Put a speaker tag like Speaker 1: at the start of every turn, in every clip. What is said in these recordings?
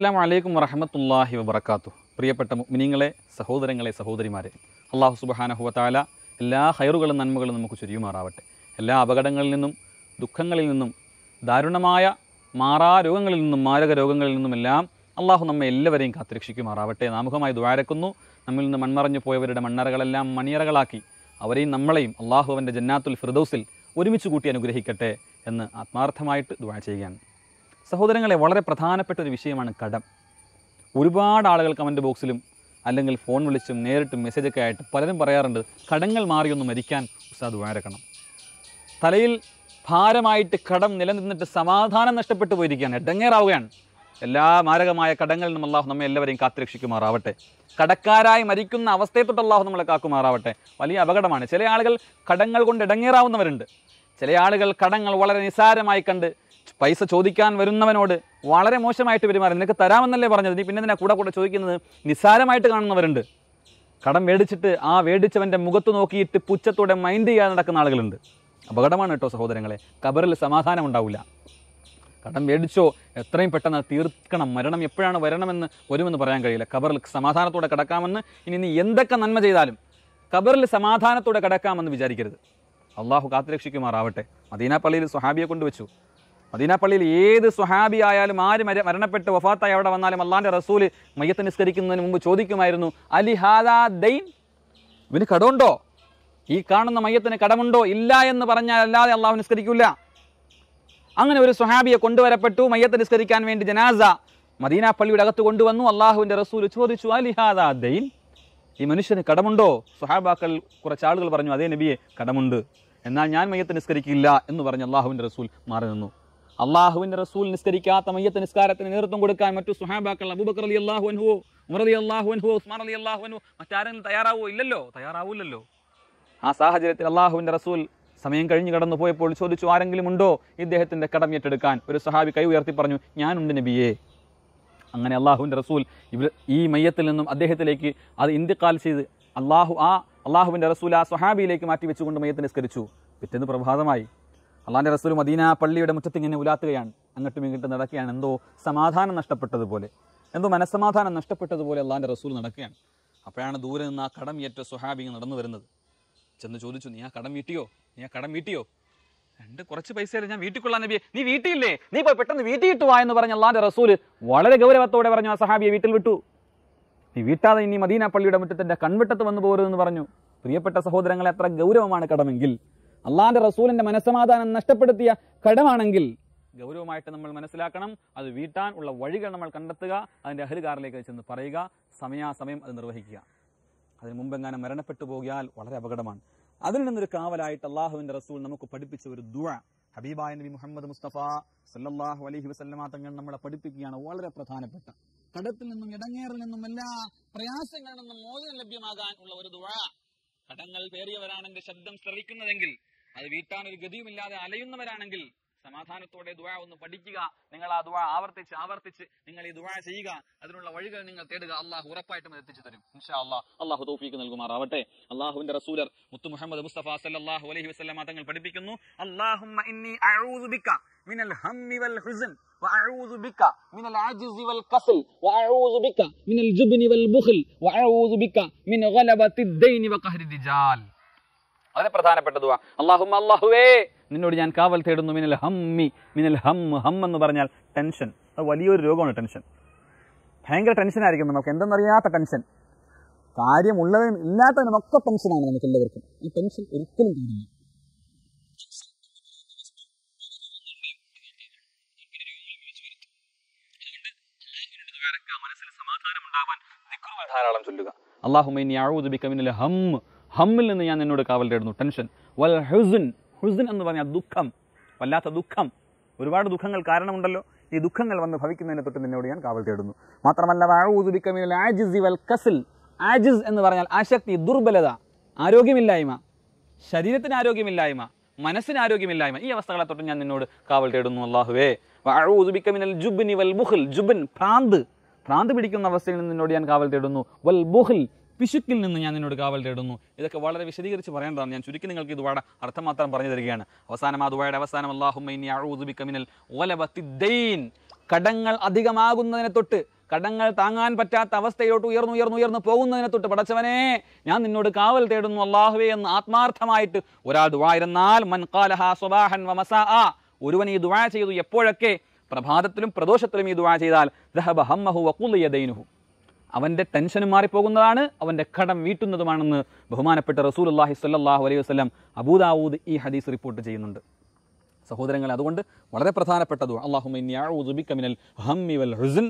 Speaker 1: അസ്സാം വലൈക്കും വറഹമത്തല്ലാഹി വബർക്കാത്തു പ്രിയപ്പെട്ട മുഅ്മിനീങ്ങളെ സഹോദരങ്ങളെ സഹോദരിമാരെ അള്ളാഹു സുബഹാനഹുവത്താല എല്ലാ ഹൈറുകളും നന്മകളും നമുക്ക് ചുരിയുമാറാവട്ടെ. എല്ലാ അപകടങ്ങളിൽ നിന്നും ദുഃഖങ്ങളിൽ നിന്നും ദാരുണമായ മാറാ രോഗങ്ങളിൽ നിന്നും മാരക രോഗങ്ങളിൽ നിന്നുമെല്ലാം അള്ളാഹു നമ്മെ എല്ലാവരെയും കാത്തുരക്ഷിക്കുമാറാവട്ടെ. നാമുഖമായി ദ്വാരക്കുന്നു നമ്മിൽ നിന്ന് മൺമറഞ്ഞു പോയവരുടെ മണ്ണറകളെല്ലാം മണിയറകളാക്കി അവരെയും നമ്മളെയും അള്ളാഹു അവന്റെ ജന്നാത്തുൽ ഫിർദൗസിൽ ഒരുമിച്ച് കൂട്ടി അനുഗ്രഹിക്കട്ടെ എന്ന് ആത്മാർത്ഥമായിട്ട് ദ്വാര ചെയ്യുകയാണ്. സഹോദരങ്ങളെ വളരെ പ്രധാനപ്പെട്ട ഒരു വിഷയമാണ് കടം. ഒരുപാട് ആളുകൾ കമന്റ് ബോക്സിലും അല്ലെങ്കിൽ ഫോൺ വിളിച്ചും നേരിട്ടും മെസ്സേജൊക്കെ ആയിട്ട് പലരും പറയാറുണ്ട് കടങ്ങൾ മാറിയൊന്ന് മരിക്കാൻ ഉസ്താദ് വാരക്കണം തലയിൽ ഭാരമായിട്ട് കടം നിലനിന്നിട്ട് സമാധാനം നഷ്ടപ്പെട്ടു പോയിരിക്കുകയാണ് എടങ്ങേറാവുകയാണ്. എല്ലാ മാരകമായ കടങ്ങളിൽ നിന്നും അള്ളാഹു നമ്മെ എല്ലാവരെയും കാത്തുരക്ഷിക്കുമാറാവട്ടെ. കടക്കാരായി മരിക്കുന്ന അവസ്ഥയെ തൊട്ട് അള്ളാഹു നമ്മളെ കാക്കുമാറാവട്ടെ. വലിയ അപകടമാണ്. ചില ആളുകൾ കടങ്ങൾ കൊണ്ട് ഇടങ്ങേറാവുന്നവരുണ്ട് ചില ആളുകൾ കടങ്ങൾ വളരെ നിസാരമായി കണ്ട് പൈസ ചോദിക്കാൻ വരുന്നവനോട് വളരെ മോശമായിട്ട് പെരുമാറി. നിനക്ക് തരാമെന്നല്ലേ പറഞ്ഞത്? നീ പിന്നെ നിന്നെ കൂടെ കൂടെ ചോദിക്കുന്നത്? നിസ്സാരമായിട്ട് കാണുന്നവരുണ്ട്. കടം മേടിച്ചിട്ട് ആ മേടിച്ചവന്റെ മുഖത്ത് നോക്കിയിട്ട് പുച്ഛത്തോടെ മൈൻഡ് ചെയ്യാൻ നടക്കുന്ന ആളുകളുണ്ട്. അപകടമാണ് കേട്ടോ സഹോദരങ്ങളെ. കബറിൽ സമാധാനം ഉണ്ടാവില്ല. കടം മേടിച്ചോ എത്രയും പെട്ടെന്ന് തീർക്കണം. മരണം എപ്പോഴാണ് വരണമെന്ന് വരുമെന്ന് പറയാൻ കഴിയില്ല. കബറിൽ സമാധാനത്തോടെ കിടക്കാമെന്ന് ഇനി നീ എന്തൊക്കെ നന്മ ചെയ്താലും കബറിൽ സമാധാനത്തോടെ കിടക്കാമെന്ന് വിചാരിക്കരുത്. അള്ളാഹു കാത്തുരക്ഷിക്കുമാറാവട്ടെ. മദീന പള്ളിയിൽ സുഹാബിയെ കൊണ്ടുവച്ചു. മദീന പള്ളിയിൽ ഏത് സ്വഹാബി ആയാലും ആര് മര മരണപ്പെട്ട് വഫാത്തായി അവിടെ വന്നാലും അള്ളാന്റെ റസൂൽ മയ്യത്ത് നിസ്കരിക്കുന്നതിന് മുമ്പ് ചോദിക്കുമായിരുന്നു അലി ഹാദാ ദൈൻ? ഇവന് കടമുണ്ടോ? ഈ കാണുന്ന മയ്യത്തിന് കടമുണ്ടോ? ഇല്ല എന്ന് പറഞ്ഞാൽ അല്ലാതെ അള്ളാഹു നിസ്കരിക്കില്ല അങ്ങനെ ഒരു സ്വഹാബിയെ കൊണ്ടുവരപ്പെട്ടു മയ്യത്ത് നിസ്കരിക്കാൻ വേണ്ടി ജനാസ മദീന പള്ളിയുടെ അകത്ത് കൊണ്ടുവന്നു. അള്ളാഹുവിന്റെ റസൂൽ ചോദിച്ചു അലിഹാദാ ദൈൻ? ഈ മനുഷ്യന് കടമുണ്ടോ? സുഹാബാക്കൾ കുറച്ച് ആളുകൾ പറഞ്ഞു അതേ നബിയെ കടമുണ്ട്. എന്നാൽ ഞാൻ മയ്യത്ത് നിസ്കരിക്കില്ല എന്ന് പറഞ്ഞ് അള്ളാഹുവിന്റെ റസൂൽ മാറി നിന്നു. അള്ളാഹുവിന്റെ റസൂൽ നിസ്കരിക്കാത്ത മയ്യത്ത് നിസ്കാരത്തിന് നേതൃത്വം കൊടുക്കാൻ മറ്റു സുഹാബാക്കൾ അബൂബക്കർ അലി അള്ളാഹു അൻഹു ഉമർ അലി അള്ളാഹു അൻഹു ഉസ്മാൻ അലി അള്ളാഹു അൻഹു മറ്റാരെങ്കിലും തയ്യാറാവോ? ഇല്ലല്ലോ തയ്യാറാവൂല്ലോ ആ സാഹചര്യത്തിൽ അള്ളാഹുവിന്റെ റസൂൽ സമയം കഴിഞ്ഞു കടന്നു പോയപ്പോൾ ചോദിച്ചു ആരെങ്കിലും ഉണ്ടോ ഇദ്ദേഹത്തിന്റെ കടം ഏറ്റെടുക്കാൻ? ഒരു സഹാബി കൈ ഉയർത്തി പറഞ്ഞു ഞാനുണ്ട് നബിയേ. അങ്ങനെ അള്ളാഹുവിന്റെ റസൂൽ ഇവർ ഈ മയ്യത്തിൽ നിന്നും അദ്ദേഹത്തിലേക്ക് അത് ഇന്ത്യക്കാൽ ചെയ്ത് അള്ളാഹു ആ അള്ളാഹുവിന്റെ റസൂൽ ആ സ്വഹാബിയിലേക്ക് മാറ്റി വെച്ചുകൊണ്ട് മയ്യത്ത് നിസ്കരിച്ചു. പിറ്റേന്ന് പ്രഭാതമായി അള്ളാഹിന്റെ റസൂൽ മദീന പള്ളിയുടെ മുറ്റത്ത് ഇങ്ങനെ ഉലാത്തുകയാണ്. അങ്ങോട്ടും ഇങ്ങോട്ടും നടക്കുകയാണ്. എന്തോ സമാധാനം നഷ്ടപ്പെട്ടതുപോലെ എന്തോ മനസ്സമാധാനം നഷ്ടപ്പെട്ടതുപോലെ അള്ളാന്റെ റസൂൽ നടക്കുകയാണ്. അപ്പോഴാണ് ദൂരെ നിന്ന് ആ കടം ഏറ്റ സുഹാബി നടന്നു വരുന്നത്. ചെന്ന് ചോദിച്ചു നീ ആ കടം വീട്ടിയോ? നീ ആ കടം വീട്ടിയോ? രണ്ട് കുറച്ച് പൈസയല്ലേ ഞാൻ വീട്ടിൽ കൊള്ളാൻ നബിയെ. നീ വീട്ടിലില്ലേ നീ പോയി പെട്ടെന്ന് വീട്ടിൽ കിട്ടുവാ എന്ന് പറഞ്ഞ അള്ളാന്റെ റസൂൽ വളരെ ഗൗരവത്തോടെ പറഞ്ഞു ആ സഹാബിയെ വീട്ടിൽ വിട്ടു. നീ വീട്ടാതെ ഇനി മദീന പള്ളിയുടെ മുറ്റത്തിന്റെ കൺവെട്ടത്ത് വന്നു പോരുതെന്ന് പറഞ്ഞു. പ്രിയപ്പെട്ട സഹോദരങ്ങളെ അത്ര ഗൗരവമാണ് കടമെങ്കിൽ അള്ളാന്റെ റസൂലിന്റെ മനസ്സമാധാനം നഷ്ടപ്പെടുത്തിയ കടമാണെങ്കിൽ ഗൗരവമായിട്ട് നമ്മൾ മനസ്സിലാക്കണം. അത് വീട്ടാൻ ഉള്ള വഴികൾ നമ്മൾ കണ്ടെത്തുക. അതിന്റെ അഹലുകാരിലേക്ക് ചെന്ന് പറയുക. സമയാസമയം അത് നിർവഹിക്കുക. അതിന് മുമ്പെങ്ങാനും മരണപ്പെട്ടു പോകിയാൽ വളരെ അപകടമാണ്. അതിൽ നിന്നൊരു കാവലായിട്ട് അള്ളാഹുവിന്റെ റസൂൽ നമുക്ക് പഠിപ്പിച്ച ഒരു ദുഴ ഹബീബായ നബി മുഹമ്മദ് മുസ്തഫ സല്ലാഹു അലഹി വസല്ലമ തങ്ങൾ നമ്മളെ പഠിപ്പിക്കുകയാണ്. വളരെ പ്രധാനപ്പെട്ട. കടത്തിൽ നിന്നും ഇടങ്ങേറിൽ നിന്നും എല്ലാ പ്രയാസങ്ങളിൽ നിന്നും മോചനം ലഭ്യമാകാൻ ഉള്ള ഒരു ദുഴ കടങ്ങൾ പേറിയവരാണെങ്കിൽ ശബ്ദം ശ്രവിക്കുന്നതെങ്കിൽ അത് വീട്ടാൻ ഒരു ഗതിയുമില്ലാതെ അലയുന്നവരാണെങ്കിൽ സമാധാനത്തോടെ ദുആ ഒന്ന് പഠിക്കുക നിങ്ങൾ ആ ദുആ ആവർത്തിച്ച് ആവർത്തിച്ച് നിങ്ങൾ ഈ ദുആ ചെയ്യുക അതിനുള്ള വഴികൾ നിങ്ങൾ തേടുക അള്ളാഹു ഉറപ്പായിട്ടും അത് എത്തിച്ചു തരും ഇൻഷാ അള്ളാഹ് അള്ളാഹു തൗഫീക്ക് നൽകുമാറാവട്ടെ അള്ളാഹുവിന്റെ റസൂലർ മുത്തു മുഹമ്മദ് മുസ്തഫ സല്ലല്ലാഹു അലൈഹി വസല്ലമ തങ്ങൾ പഠിപ്പിക്കുന്നു അല്ലാഹുമ്മ ഇന്നി അഊദു ബിക മിനൽ ഹമ്മി വൽ ഹുസൻ وأعوذ بك من العجز والكسل وأعوذ بك من الجبن والبخل وأعوذ بك من غلبة الدين وقهر الرجال വളരെ പ്രധാനപ്പെട്ട ദുആ അള്ളാഹുവേ നിന്നോട് ഞാൻ കാവൽ തേടുന്നു. മിനൽ ഹമ്മി. മിനൽ ഹം ഹം എന്ന് പറഞ്ഞാൽ ടെൻഷൻ. അത് വലിയൊരു രോഗമാണ് ടെൻഷൻ. ഭയങ്കര ടെൻഷൻ ആയിരിക്കും നമുക്ക്. എന്തെന്നറിയാത്ത ടെൻഷൻ. കാര്യമുള്ളതും ഇല്ലാത്തതിനും ഒക്കെ ടെൻഷനാണ് നമുക്ക് എല്ലാവർക്കും. ഈ ടെൻഷൻ ഒരിക്കലും തീരില്ല ധാരാളം ചൊല്ലുക അഊദുബിക മിനൽ ഹം ഹമ്മിൽ നിന്ന് ഞാൻ നിന്നോട് കാവൽ തേടുന്നു ടെൻഷൻ. വൽ ഹുസുൻ. ഹുസുൻ എന്ന് പറഞ്ഞാൽ ദുഃഖം. വല്ലാത്ത ദുഃഖം. ഒരുപാട് ദുഃഖങ്ങൾ കാരണമുണ്ടല്ലോ. ഈ ദുഃഖങ്ങൾ വന്ന് ഭവിക്കുന്നതിനെ തൊട്ട് നിന്നോട് ഞാൻ കാവൽ തേടുന്നു. മാത്രമല്ല ആജിസ് വൽ കസിൽ. ആജിസ് എന്ന് പറഞ്ഞാൽ ആശക്തി ദുർബലത ആരോഗ്യമില്ലായ്മ ശരീരത്തിന് ആരോഗ്യമില്ലായ്മ മനസ്സിന് ആരോഗ്യമില്ലായ്മ. ഈ അവസ്ഥകളെ തൊട്ട് ഞാൻ നിന്നോട് കാവൽ തേടുന്നു അള്ളാഹുവേ വഅഊദു മിനൽ ജുബ്നി വൽ ബുഹൽ ജുബിൻ ഭ്രാന്ത് ഭ്രാന്ത് പിടിക്കുന്ന അവസ്ഥയിൽ നിന്ന് നിന്നോട് ഞാൻ കാവൽ തേടുന്നു. വൽ ബുഖൽ പിശുക്കിൽ നിന്ന് ഞാൻ നിന്നോട് കാവൽ തേടുന്നു. ഇതൊക്കെ വളരെ വിശദീകരിച്ച് പറയേണ്ടതാണ്. ഞാൻ ചുരുക്കി നിങ്ങൾക്ക് ഇത് ദുവാടെ അർത്ഥം മാത്രം പറഞ്ഞു തരികയാണ്. അവസാനം ആ ദുവായുടെ അവസാനം അള്ളാഹുമിനൽ കടങ്ങൾ അധികമാകുന്നതിനെ തൊട്ട് കടങ്ങൾ താങ്ങാൻ പറ്റാത്ത അവസ്ഥയിലോട്ട് ഉയർന്നു ഉയർന്നു ഉയർന്നു പോകുന്നതിനെ തൊട്ട് പടച്ചവനെ ഞാൻ നിന്നോട് കാവൽ തേടുന്നു അള്ളാഹുവേ എന്ന് ആത്മാർത്ഥമായിട്ട് ഒരാൾ ദുവായിരുന്നാൽ മൻ ഖാലഹ സ്വബാഹൻ വമസാഅ ഒരുവൻ ഈ ദുവാ ചെയ്തു എപ്പോഴൊക്കെ പ്രഭാതത്തിലും പ്രദോഷത്തിലും ഈ ദുവാ ചെയ്താൽ ദഹബ ഹമ്മഹു വഖുളിയ ദൈനുഹു. അവന്റെ ടെൻഷനും മാറിപ്പോകുന്നതാണ് അവന്റെ കടം വീട്ടുന്നതുമാണെന്ന് ബഹുമാനപ്പെട്ട റസൂൽ അള്ളാഹി സല്ലാഹു അലൈഹി വസല്ലം അബൂദാവൂദ് ഈ ഹദീസ് റിപ്പോർട്ട് ചെയ്യുന്നുണ്ട്. സഹോദരങ്ങളെ അതുകൊണ്ട് വളരെ പ്രധാനപ്പെട്ട ദുആ. അല്ലാഹുമ്മ ഇന്നി അഊദു ബിക മിനൽ ഹമ്മി വൽ ഹുസ്ൻ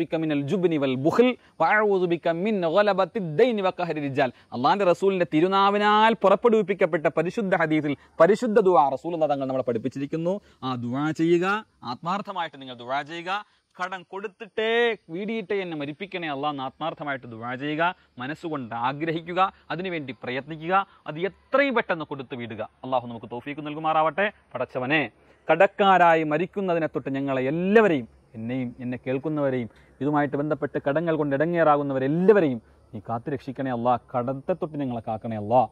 Speaker 1: ബിക മിനൽ ജുബ്നി വൽ ബുഖൽ വഅഊദു ബിക മിൻ ഗലബത്തി ദൈനി വഖഹരി റിജാൽ. അള്ളാഹിന്റെ റസൂലിന്റെ തിരുനാവിനാൽ പുറപ്പെടുവിപ്പിക്കപ്പെട്ട പരിശുദ്ധ ഹദീസിൽ പരിശുദ്ധ ദുആ റസൂലുള്ള തങ്ങൾ നമ്മളെ പഠിപ്പിച്ചിരിക്കുന്നു. ആ ദുആ ചെയ്യുക ആത്മാർത്ഥമായിട്ട് നിങ്ങൾ ദുആ ചെയ്യുക കടം കൊടുത്തിട്ടേ വീടിയിട്ടേ എന്നെ മരിപ്പിക്കണേ. അള്ളാഹ് എന്ന് ആത്മാർത്ഥമായിട്ട് ദുആ ചെയ്യുക മനസ്സുകൊണ്ട് ആഗ്രഹിക്കുക അതിനുവേണ്ടി പ്രയത്നിക്കുക അത് എത്രയും പെട്ടെന്ന് കൊടുത്തു വിടുക. അള്ളാഹു നമുക്ക് തോഫീക്ക് നൽകുമാറാവട്ടെ. പടച്ചവനെ കടക്കാരായി മരിക്കുന്നതിനെ തൊട്ട് ഞങ്ങളെ എല്ലാവരെയും എന്നെയും എന്നെ കേൾക്കുന്നവരെയും ഇതുമായിട്ട് ബന്ധപ്പെട്ട് കടങ്ങൾ കൊണ്ട് ഇടങ്ങേറാകുന്നവരെല്ലാവരെയും നീ കാത്തു രക്ഷിക്കണേ അല്ലാ കടത്തെ തൊട്ട് ഞങ്ങളെ കാക്കണേ അല്ലാ